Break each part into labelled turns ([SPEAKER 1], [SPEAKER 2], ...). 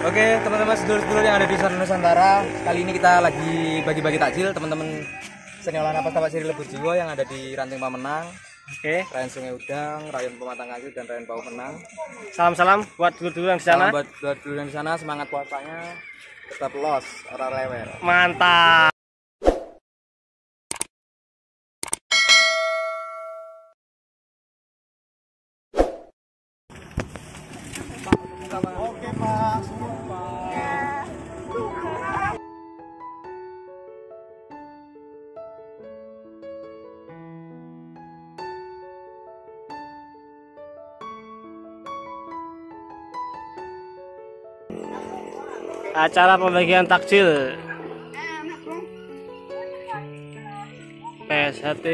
[SPEAKER 1] Oke teman-teman sedulur-sedulur yang ada di sana Nusantara Kali ini kita lagi bagi-bagi takjil teman-teman. Seniolan apa tapak siri lebur jiwa yang ada di Ranting Pamenang.
[SPEAKER 2] Oke,
[SPEAKER 1] Rayon Sungai Udang, Rayon Pematang Kaki dan Rayon Bau Menang.
[SPEAKER 2] Salam-salam buat dulur-dulur yang di sana.
[SPEAKER 1] Salam buat buat dulu yang di sana semangat puasanya Tetap los, orang lewer.
[SPEAKER 2] Mantap. Acara pembagian takjil. PSHT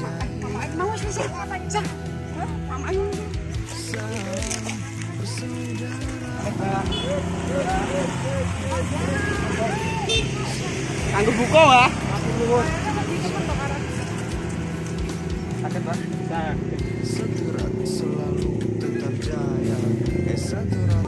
[SPEAKER 3] Mau sih apa aja?
[SPEAKER 2] Buka.
[SPEAKER 1] Sakit?
[SPEAKER 4] Seterat selalu tetap jaya Esaterat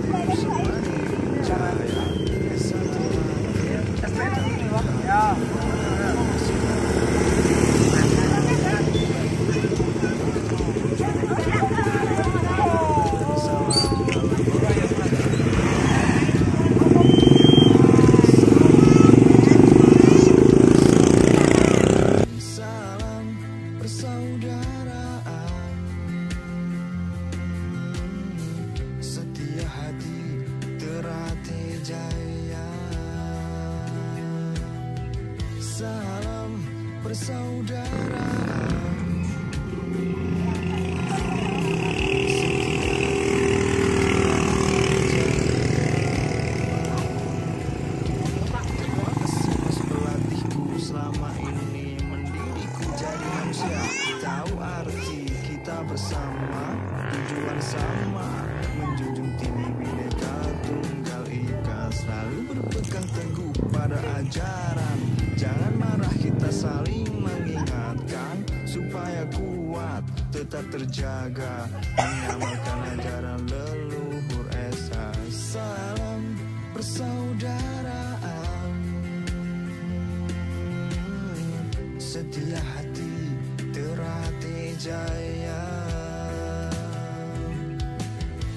[SPEAKER 4] kuat tetap terjaga. Mengamalkan ajaran leluhur Esa. Salam persaudaraan. Setia hati terate jaya.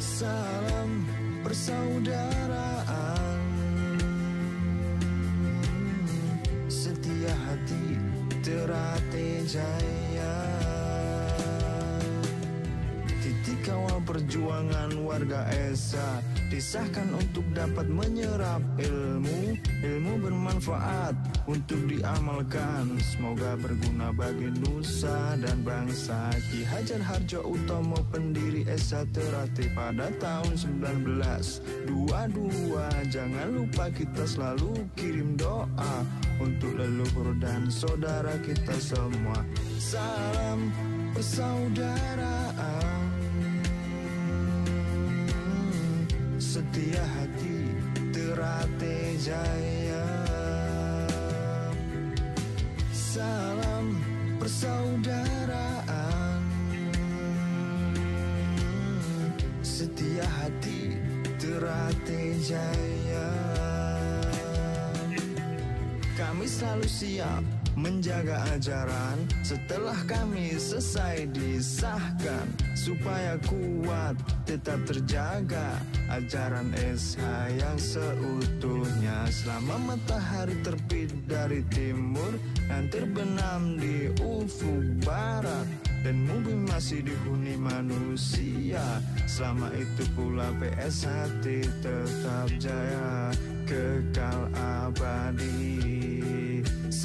[SPEAKER 4] Salam persaudaraan. Setia jaya perjuangan warga Esa. Disahkan untuk dapat menyerap ilmu. Ilmu bermanfaat untuk diamalkan. Semoga berguna bagi nusa dan bangsa. Ki Hajar Harjo Utomo pendiri Esa Terate pada tahun 1922 Jangan lupa kita selalu kirim doa Untuk leluhur dan saudara kita semua. Salam persaudaraan setia hati terate jaya. Salam persaudaraan. Setia hati terate jaya. Kami selalu siap menjaga ajaran setelah kami selesai disahkan. Supaya kuat tetap terjaga ajaran SH yang seutuhnya. Selama matahari terbit dari timur dan terbenam di ufuk barat. Dan bumi masih dihuni manusia. Selama itu pula PSHT tetap jaya. Kekal abadi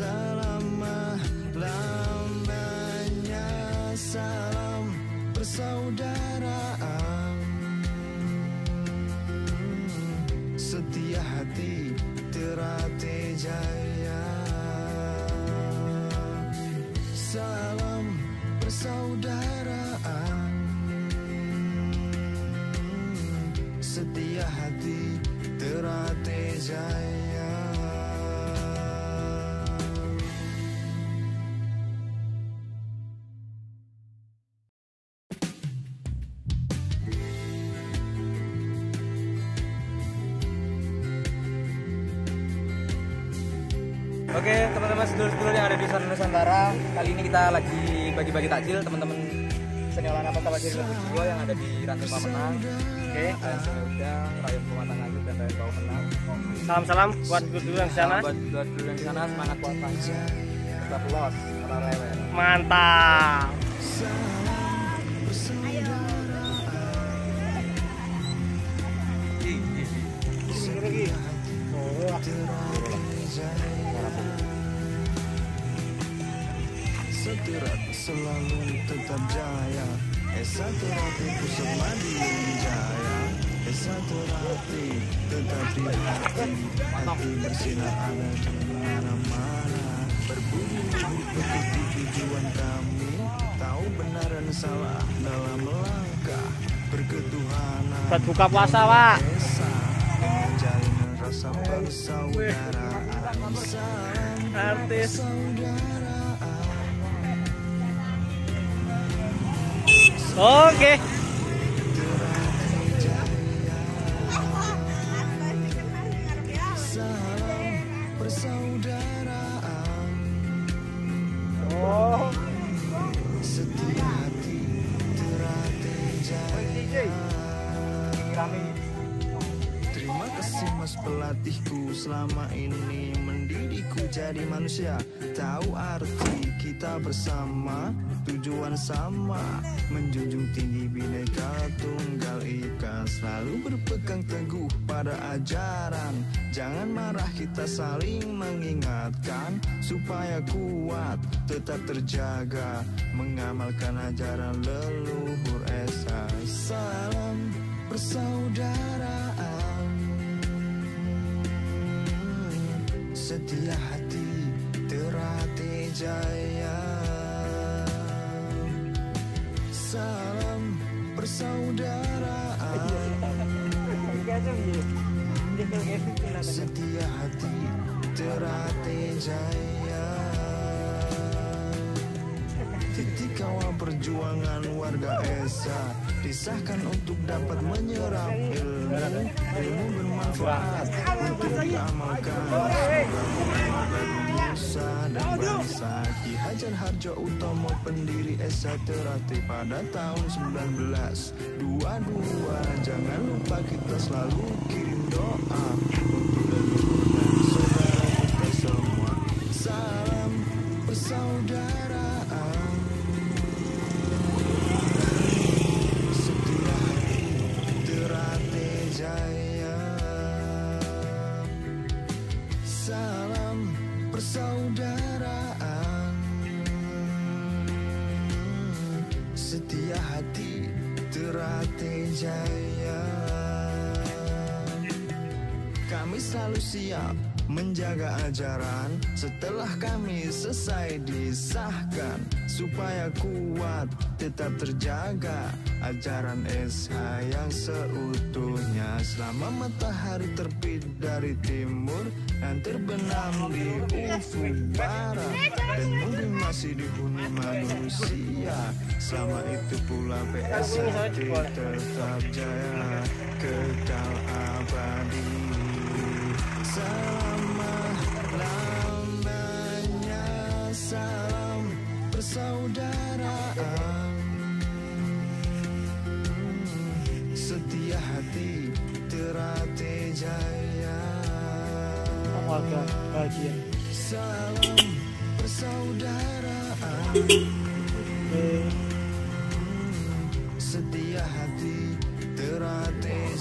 [SPEAKER 4] Selama lamanya Salam persaudaraan Setia hati terate jaya. Salam persaudaraan Setia hati terate jaya
[SPEAKER 1] Oke teman-teman sedulur-sedulur yang ada di sana Nusantara Kali ini kita lagi bagi-bagi takjil teman-teman Seniola Napas Tapak Siri Lebur Jiwa yang ada di Ranting Pamenang Oke, Rayon Udang, Rayon Pematang Agung dan Rayon Bawah Menang
[SPEAKER 2] Salam-salam buat guru yang di sana.
[SPEAKER 1] Buat buat dulu yang di sana semangat puasanya Tetap los, tetap rewel
[SPEAKER 2] Mantap.
[SPEAKER 4] Seterat selalu tetap jaya. Esa terapi pusat Madiun Jaya Esa terapi tetap di hati. Hati bersinar ada di mana-mana. Berbunyi begitu tujuan kami. Tahu benar dan salah dalam melangkah Berketuhanan.
[SPEAKER 2] Buat buka puasa, Pak.
[SPEAKER 4] Esa Menjalin rasa persaudaraan
[SPEAKER 2] Artis. Oke.
[SPEAKER 4] Setia hati jaya Terima kasih mas pelatihku selama ini mendidikku jadi manusia. Tahu arti kita bersama tujuan sama. Menjunjung tinggi bineka tunggal ika Selalu berpegang teguh pada ajaran. Jangan marah kita saling mengingatkan Supaya kuat tetap terjaga. Mengamalkan ajaran leluhur Esa Salam persaudaraan Setia hati terate jaya. Salam persaudaraan Setia hati terate jaya. Titik awal perjuangan warga Esa Disahkan untuk dapat menyerap bermanfaat untuk diamalkan dan bangsa Hajar Harjo Utomo pendiri Esa Terate pada tahun 1922 Jangan lupa kita selalu kirim doa jaya kami selalu siap menjaga ajaran. Setelah kami selesai disahkan supaya kuat tetap terjaga ajaran SH yang seutuhnya. Selama matahari terbit dari timur dan terbenam di ufuk barat dan bumi masih dihuni manusia. Selama itu pula PSHT tetap jaya kekal abadi. Selama lamanya salam persaudaraan
[SPEAKER 2] Warga bahagia.
[SPEAKER 4] salam persaudaraan setia hati terate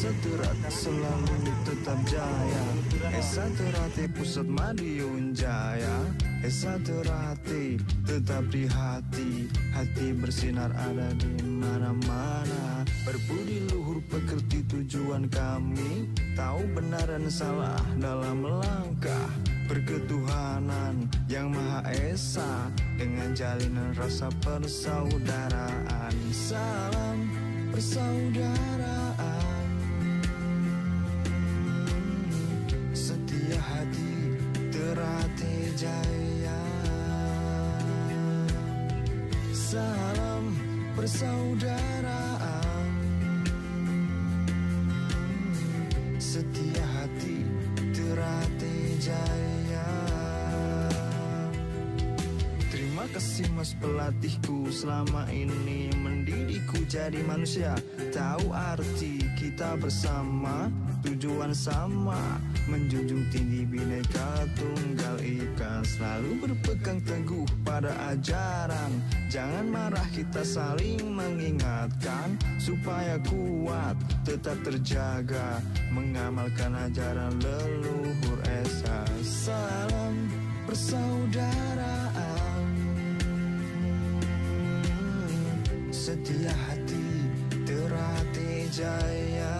[SPEAKER 4] Seterat selalu tetap jaya. Esa terati pusat Madiun Jaya. Esa terati tetap di hati. Hati bersinar ada di mana-mana. Berbudi luhur pekerti tujuan kami. Tahu benar dan salah dalam melangkah Berketuhanan yang Maha Esa. Dengan jalinan rasa persaudaraan. Salam persaudaraan persaudaraan. Setia hati terate jaya. Terima kasih mas pelatihku selama ini mendidikku jadi manusia. Tahu arti kita bersama tujuan sama. Menjunjung tinggi bineka tunggal ika Selalu berpegang teguh pada ajaran. Jangan marah kita saling mengingatkan Supaya kuat tetap terjaga. Mengamalkan ajaran leluhur Esa. Salam persaudaraan setia hati terate jaya.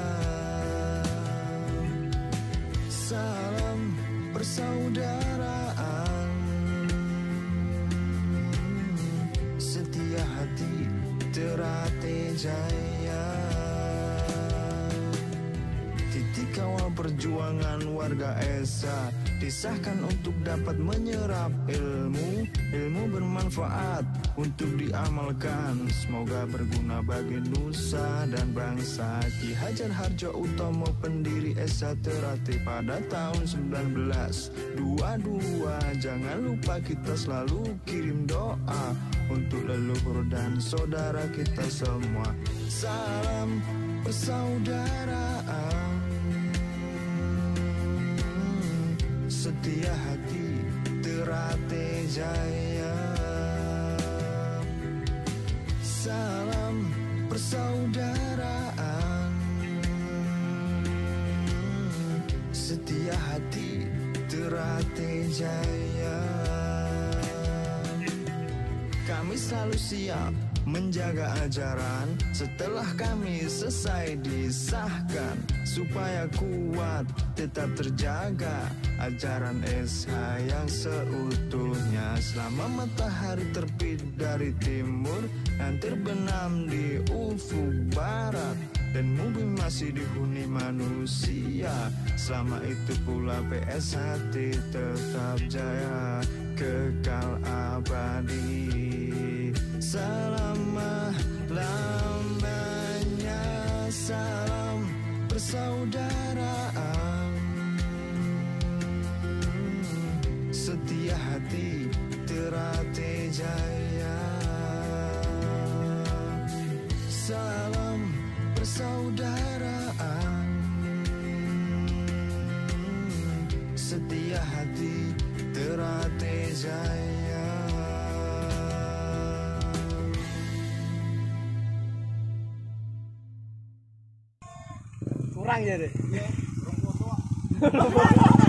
[SPEAKER 4] Salam persaudaraan. Setia hati terate jaya. Titik awal perjuangan warga Esa Disahkan untuk dapat menyerap ilmu. Ilmu bermanfaat untuk diamalkan. Semoga berguna bagi nusa dan bangsa. Ki Hajar Harjo Utomo pendiri Esa Terate pada tahun 1922 Jangan lupa kita selalu kirim doa Untuk leluhur dan saudara kita semua. Salam persaudaraan setia hati terate jaya. Salam persaudaraan. Setia hati terate jaya. Kami selalu siap menjaga ajaran setelah kami selesai disahkan supaya kuat tetap terjaga ajaran SH yang seutuhnya. Selama matahari terbit dari timur dan terbenam di ufuk barat Dan bumi masih dihuni manusia Selama itu pula PS tetap jaya Kekal abadi Selama lamanya Salam persaudaraan Setia hati terate jaya. Salam persaudaraan Setia hati terate jaya
[SPEAKER 2] Kurang ya deh.
[SPEAKER 3] Kurang